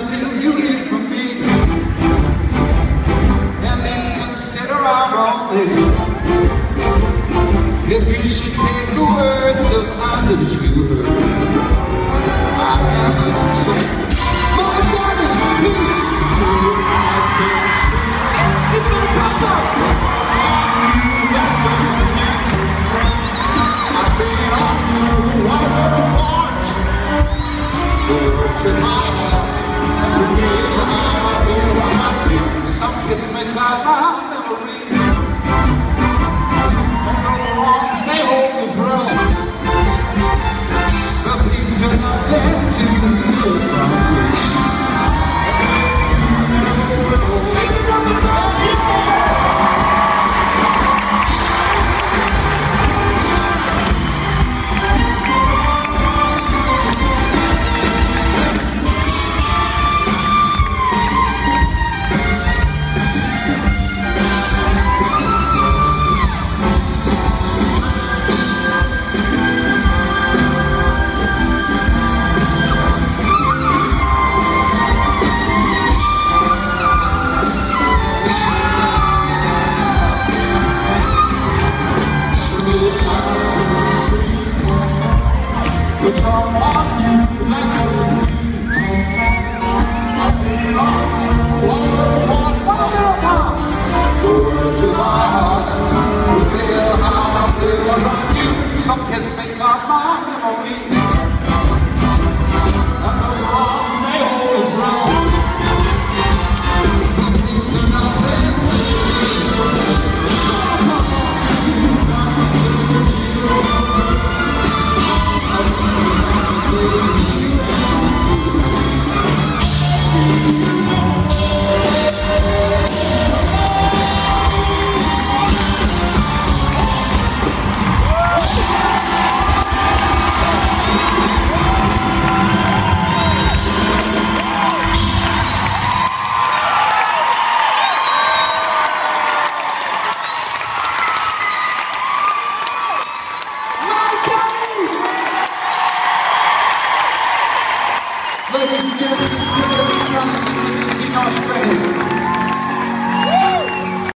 until you hear from me. And please consider our offer. If you should take the words of others you heard, I have a choice. My son is. I can't. It's my brother. I've been to the. Words in my heart. some kiss may cloud my memory. to my heart. Will how I feel about you. Some kiss make up my memory.